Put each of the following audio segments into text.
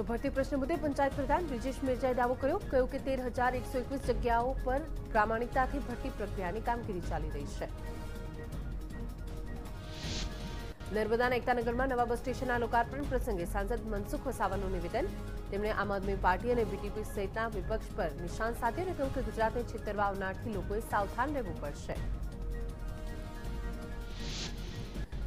તો ભરતી પ્રશ્ન મુદ્દે પંચાયત પ્રધાન બ્રિજેશ મિર્જાએ દાવો કર્યો, કહ્યું કે તેર જગ્યાઓ પર પ્રામાણિકતાથી ભરતી પ્રક્રિયાની કામગીરી ચાલી રહી છે. નર્મદાના એકતાનગરમાં નવા બસ સ્ટેશનના લોકાર્પણ પ્રસંગે સાંસદ મનસુખ વસાવાનું નિવેદન. તેમણે આમ આદમી પાર્ટી અને બીટીપી સહિતના વિપક્ષ પર નિશાન સાધ્યું અને કહ્યું કે ગુજરાતને છેતરવા આવનારથી લોકોએ સાવધાન રહેવું પડશે.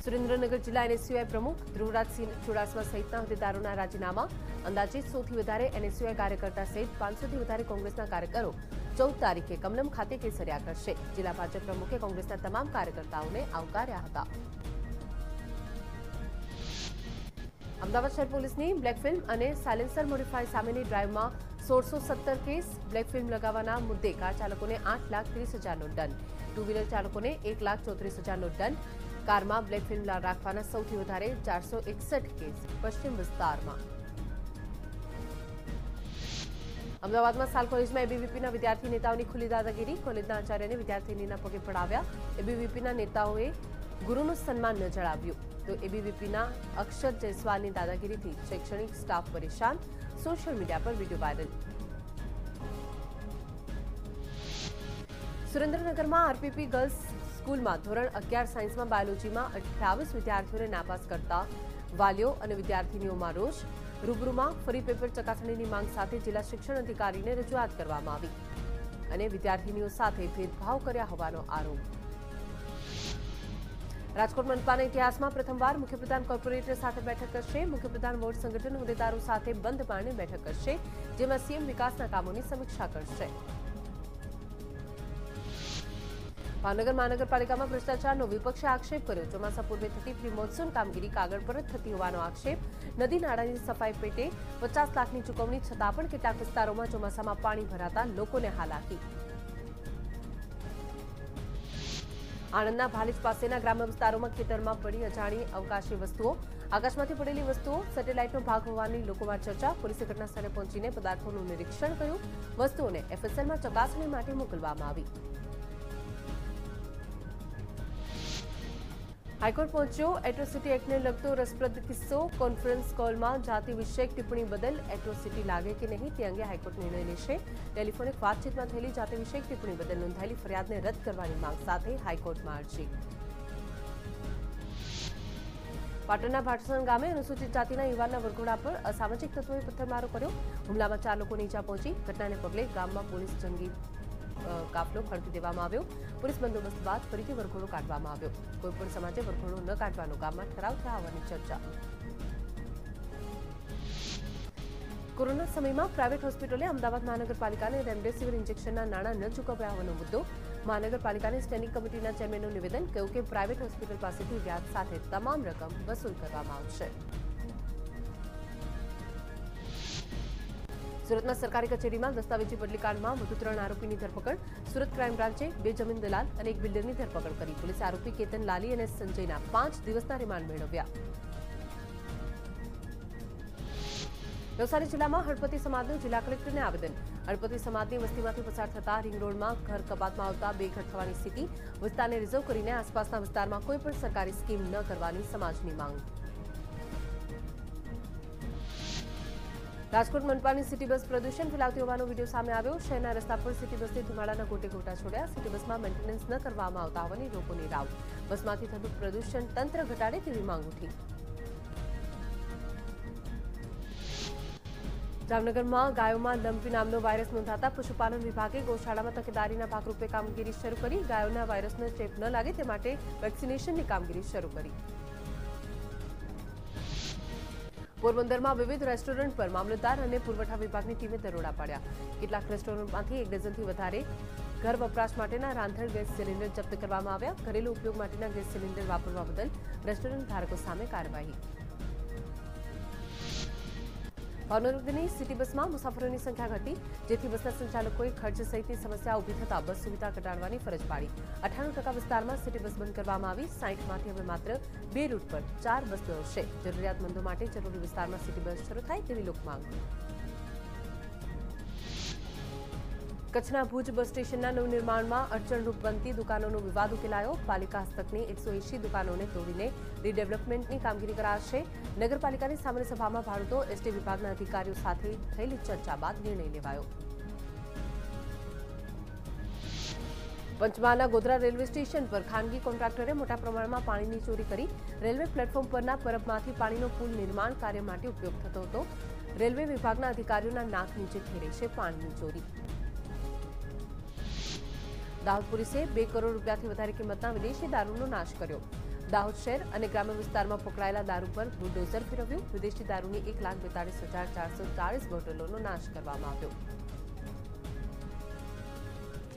સુરેન્દ્રનગર જિલ્લા એનએસયુઆઈ પ્રમુખ ધ્રુવરાજસિંહ ચુડાસમા સહિતના હોદ્દેદારોના રાજીનામા અંદાજે સોથી વધારે એનએસયુઆઈ કાર્યકર્તા સહિત પાંચસોથી વધારે કોંગ્રેસના કાર્યકરો ચૌદ તારીખે કમલમ ખાતે કેસર્યા કરશે. જિલ્લા ભાજપ પ્રમુખે કોંગ્રેસના તમામ કાર્યકર્તાઓને આવકાર્યા હતા. અમદાવાદ શહેર પોલીસની બ્લેક ફિલ્મ અને સાયલેન્સર મોડિફાઈ સામેની ડ્રાઈવમાં સોળસો સત્તર કેસ બ્લેક ફિલ્મ લગાવવાના મુદ્દે કાર ચાલકોને આઠ લાખ ત્રીસ હજારનો દંડ. ટુ વ્હીલર ચાલકોને એક લાખ ચોત્રીસ હજારનો દંડ. કારમાં બ્લેક ફિલ્મ રાખવાના સૌથી વધારે ચારસો એકસઠ કેસ પશ્ચિમ વિસ્તારમાં. અમદાવાદમાં સાલ કોલેજમાં એબીવીપીના વિદ્યાર્થી નેતાઓની ખુલ્લી દાદાગીરી, કોલેજના આચાર્યને વિદ્યાર્થીનીના પગે પડાવ્યા. એબીવીપીના નેતાઓએ ગુરુનું સન્માન ન જણાવ્યું. તો એબીવીપીના અક્ષર જયસ્વાલની દાદાગીરીથી શૈક્ષણિક સ્ટાફ પરેશાન. સોશિયલ મીડિયા પર વીડિયો વાયરલ. સુરેન્દ્રનગરમાં આરપીપી ગર્લ્સ સ્કૂલમાં ધોરણ અગિયાર સાયન્સમાં બાયોલોજીમાં અઠ્યાવીસ વિદ્યાર્થીઓને નાપાસ કરતા વાલીઓ અને વિદ્યાર્થીનીઓમાં રોષ. રૂબરૂમાં ફરી પેપર ચકાસણીની માંગ સાથે જિલ્લા શિક્ષણ અધિકારીને રજૂઆત કરવામાં આવી અને વિદ્યાર્થીનીઓ સાથે ભેદભાવ કર્યા હોવાનો આરોપ. રાજકોટ મનપાના ઇતિહાસમાં પ્રથમવાર મુખ્યપ્રધાન કોર્પોરેટર સાથે બેઠક કરશે. મુખ્યપ્રધાન વોર્ડ સંગઠન હોદ્દેદારો સાથે બંધ પાણી બેઠક કરશે, જેમાં સીએમ વિકાસના કામોની સમીક્ષા કરશે. ભાવનગર મહાનગરપાલિકામાં ભ્રષ્ટાચારનો વિપક્ષે આક્ષેપ કર્યો. ચોમાસા પૂર્વે થતી પ્રી મોન્સૂન કામગીરી કાગળ પર જ થતી હોવાનો આક્ષેપ. નદી નાળાની સફાઈ પેટે પચાસ લાખની ચૂકવણી છતાં પણ કેટલાક વિસ્તારોમાં ચોમાસામાં પાણી ભરાતા લોકોને હાલાકી આણંદના ભાલીજ પાસેના ગ્રામ્ય વિસ્તારોમાં ખેતરમાં પડી અજાણી અવકાશી વસ્તુઓ. આકાશમાંથી પડેલી વસ્તુઓ સેટેલાઇટનો ભાગ હોવાની લોકોમાં ચર્ચા. પોલીસે ઘટના સ્થળે પહોંચીને પદાર્થોનું નિરીક્ષણ કર્યું. વસ્તુઓને એફએસએલમાં ચકાસણી માટે મોકલવામાં આવી. હાઈકોર્ટ પહોંચ્યો. એટ્રોસિટી એક્ટને લગતો રસપ્રદ કિસ્સો. કોન્ફરન્સ કોલમાં જાતિ વિષયક ટિપ્પણી બદલ એટ્રોસિટી લાગે કે નહીં તે અંગે હાઈકોર્ટ નિર્ણય લેશે. ટેલિફોનિક વાતચીતમાં થયેલી જાતિ વિષયક ટિપ્પણી બદલ નોંધાયેલી ફરિયાદને રદ કરવાની માંગ સાથે હાઈકોર્ટમાં અરજી. પાટણના ભાટસણ ગામે અનુસૂચિત જાતિના યુવાનના વરઘોડા પર અસામાજિક તત્વોએ પથ્થરમારો કર્યો. હુમલામાં ચાર લોકોને ઇજા પહોંચી. ઘટનાને પગલે ગામમાં પોલીસ જંગી કાફલો ખડકી દેવામાં આવ્યો. પોલીસ બંદોબસ્ત બાદ ફરીથી વરઘોડો કાઢવામાં આવ્યો. કોઈપણ સમાજે વરઘોડો ન કાઢવાનો ગામમાં ઠરાવ થયા હોવાની ચર્ચા. કોરોના સમયમાં પ્રાઇવેટ હોસ્પિટલે અમદાવાદ મહાનગરપાલિકાને રેમડેસિવિર ઇન્જેક્શનના નાણાં ન ચૂકવ્યા હોવાનો મુદ્દો. મહાનગરપાલિકાની સ્ટેન્ડિંગ કમિટીના ચેરમેનનું નિવેદન કહ્યું કે પ્રાઇવેટ હોસ્પિટલ પાસેથી વ્યાજ સાથે તમામ રકમ વસૂલ કરવામાં આવશે. સુરતના સરકારી કચેરીમાં દસ્તાવેજી બદલીકાંડમાં વધુ ત્રણ આરોપીની ધરપકડ, સુરત ક્રાઇમ બ્રાન્ચે બે જમીન દલાલ અને એક બિલ્ડરની ધરપકડ કરી. પોલીસે આરોપી કેતન લાલી અને સંજયના પાંચ દિવસના રિમાન્ડ મેળવ્યા. નવસારી જિલ્લામાં હળપતિ સમાજનું જિલ્લા કલેક્ટરને આવેદન. હળપતિ સમાજની વસ્તીમાંથી પસાર થતા રિંગ રોડમાં ઘર કપાતમાં આવતા બે ઘર થવાની સ્થિતિ, વિસ્તારને રિઝર્વ કરીને આસપાસના વિસ્તારમાં કોઈપણ સરકારી સ્કીમ ન કરવાની સમાજની માંગ. રાજકોટ મનપાની સિટી બસ પ્રદૂષણ ફેલાવતી હોવાનો વીડિયો સામે આવ્યો. શહેરના રસ્તા પર સિટી બસથી ધુમાડાના ગોટે ગોટા છોડ્યા. સિટી બસમાં મેન્ટેનન્સ ન કરવામાં આવતા હોવાની લોકોની રાવ. બસમાંથી થતું પ્રદૂષણ તંત્ર ઘટાડે તેવી માંગ ઉઠી. જામનગરમાં ગાયોમાં લંપી નામનો વાયરસ નોંધાતા પશુપાલન વિભાગે ગૌશાળામાં તકેદારીના ભાગરૂપે કામગીરી શરૂ કરી. ગાયોના વાયરસનો ચેપ ન લાગે તે માટે વેક્સિનેશનની કામગીરી શરૂ કરી. પોરબંદરમાં વિવિધ રેસ્ટોરન્ટ પર મામલતદાર અને પુરવઠા વિભાગની ટીમે દરોડા પાડ્યા. કેટલાક રેસ્ટોરન્ટમાંથી એક ડઝનથી વધારે ઘર વપરાશ માટેના રાંધણ ગેસ સિલિન્ડર જપ્ત કરવામાં આવ્યા. ઘરેલુ ઉપયોગ માટેના ગેસ સિલિન્ડર વાપરવા બદલ રેસ્ટોરન્ટ ધારકો સામે કાર્યવાહી. ભાવનગરની સિટી બસમાં મુસાફરોની સંખ્યા ઘટી, જેથી બસના સંચાલકોએ ખર્ચ સહિતની સમસ્યા ઊભી થતા બસ સુવિધા ઘટાડવાની ફરજ પાડી. અઠ્ઠાણું ટકા વિસ્તારમાં સિટી બસ બંધ કરવામાં આવી. સાહીઠમાંથી હવે માત્ર બે રૂટ પર ચાર બસ દોડશે. જરૂરિયાતમંદો માટે જરૂરી વિસ્તારમાં સિટી બસ શરૂ થાય તેવી લોકમાંગ કચ્છના ભુજ બસ સ્ટેશનના નવનિર્માણમાં અડચણરૂપ બનતી દુકાનોનો વિવાદ ઉકેલાયો. પાલિકા હસ્તકની એકસો એંશી દુકાનોને તોડીને રીડેવલપમેન્ટની કામગીરી કરાશે. નગરપાલિકાની સામાન્ય સભામાં ભાડૂતો એસટી વિભાગના અધિકારીઓ સાથે થયેલી ચર્ચા બાદ નિર્ણય લેવાયો. પંચમહાલના ગોધરા રેલવે સ્ટેશન પર ખાનગી કોન્ટ્રાક્ટરે મોટા પ્રમાણમાં પાણીની ચોરી કરી. રેલવે પ્લેટફોર્મ પરના પરબમાંથી પાણીનો પુલ નિર્માણ કાર્ય માટે ઉપયોગ થતો હતો. રેલવે વિભાગના અધિકારીઓના નાક નીચે ઠેરે છે પાણીની ચોરી. દાહોદ પોલીસે બે કરોડ રૂપિયાથી વધારે કિંમતના વિદેશી દારૂનો નાશ કર્યો. દાહોદ શહેર અને ગ્રામ્ય વિસ્તારમાં પકડાયેલા દારૂ પર બુલડોઝર ફેરવ્યું. વિદેશી દારૂની એક લાખ બેતાળીસ હજાર ચારસો ચાળીસ બોટલોનો નાશ કરવામાં આવ્યો.